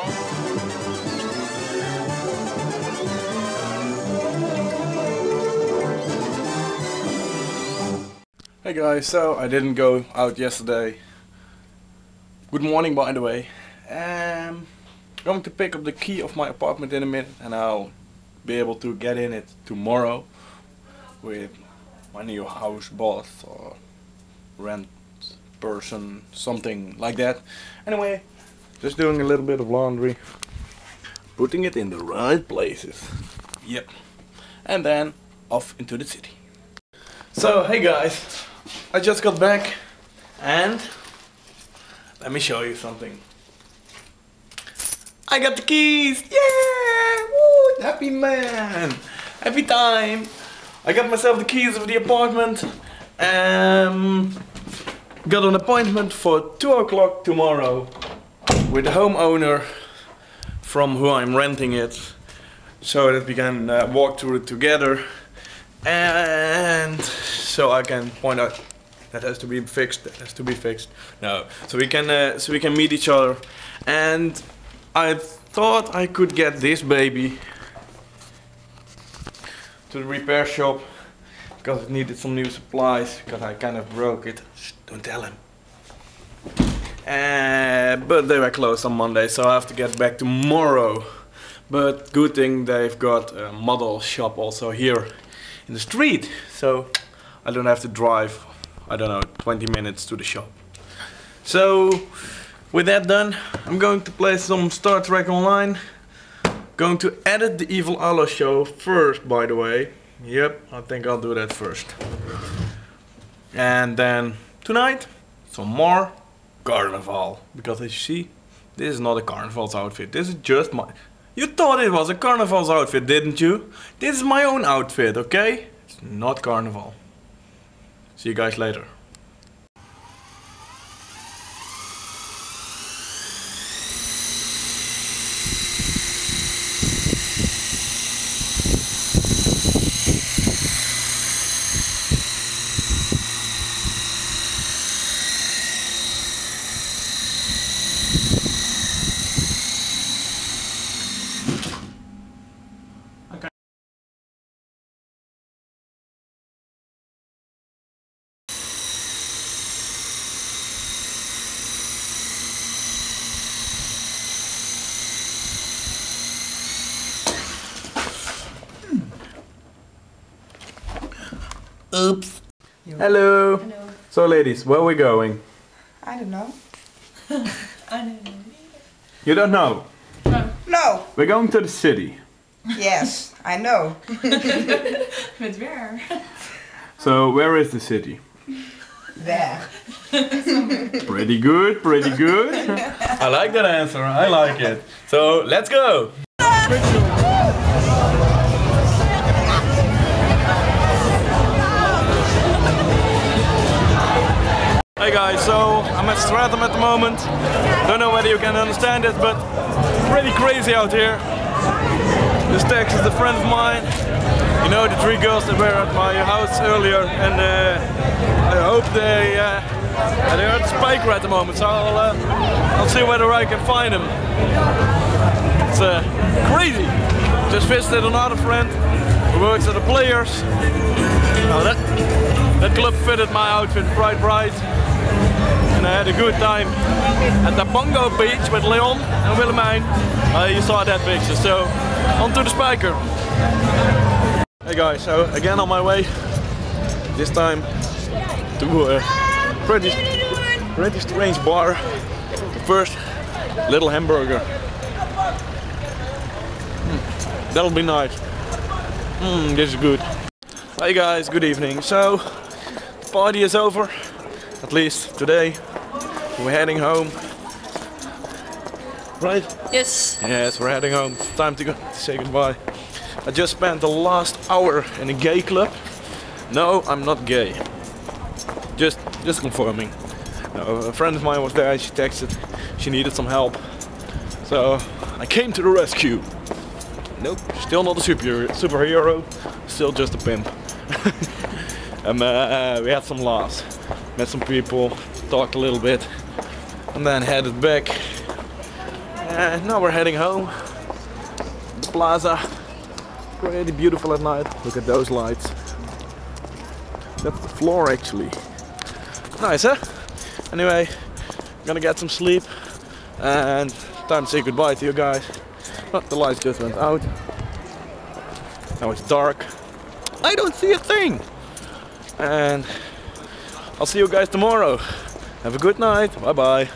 Hey guys, so I didn't go out yesterday. Good morning by the way. Um, going to pick up the key of my apartment in a minute and I'll be able to get in it tomorrow with my new house boss or rent person, something like that. Anyway, just doing a little bit of laundry, putting it in the right places. Yep. And then off into the city. So, hey guys, I just got back and let me show you something. I got the keys! Yeah! Woo! Happy man! Happy time! I got myself the keys of the apartment. Um, got an appointment for 2 o'clock tomorrow with the homeowner from who I'm renting it. So that we can uh, walk through it together. And so I can point out that has to be fixed that has to be fixed. No. So we can uh, so we can meet each other. And I thought I could get this baby to the repair shop because it needed some new supplies because I kind of broke it. Shh, don't tell him but they were closed on Monday so I have to get back tomorrow. But good thing they've got a model shop also here in the street so I don't have to drive I don't know 20 minutes to the shop. So with that done I'm going to play some Star Trek Online. Going to edit the Evilarlos show first by the way. Yep I think I'll do that first. And then tonight some more carnival because as you see this is not a carnival's outfit this is just my you thought it was a carnival's outfit, didn't you? This is my own outfit, okay? It's not carnival. See you guys later. Oops. Hello. Hello. So ladies, where are we going? I don't know. I don't know. You don't know. No. We're going to the city. Yes, I know. But where? So where is the city? There. Pretty good, pretty good. I like that answer, I like it. So let's go! Hey guys, so I'm at Stratham at the moment. Don't know whether you can understand it, but pretty crazy out here. This text is a friend of mine. You know the three girls that were at my house earlier, and uh, I hope they uh, they're at Spiker at the moment. So I'll uh, I'll see whether I can find them. It's uh, crazy. Just visited another friend who works at the Players. Now that that club fitted my outfit bright bright. And I had a good time at the Bongo Beach with Leon and Willemijn. Uh, you saw that picture, so on to the spiker. Hey guys, so again on my way. This time to a pretty, pretty strange bar. First, little hamburger. Mm, that'll be nice. Mm, this is good. Hey guys, good evening. So, the party is over. At least today. We're heading home. Right? Yes. Yes, we're heading home. Time to go to say goodbye. I just spent the last hour in a gay club. No, I'm not gay. Just, just confirming. No, a friend of mine was there. and She texted. She needed some help. So I came to the rescue. Nope, still not a super superhero. Still just a pimp. and uh, we had some laughs. Met some people, talked a little bit, and then headed back And now we're heading home. Plaza. Pretty beautiful at night. Look at those lights. That's the floor actually. Nice, huh? Anyway, gonna get some sleep and time to say goodbye to you guys. Oh, the lights just went out. Now it's dark. I don't see a thing. And I'll see you guys tomorrow. Have a good night. Bye bye.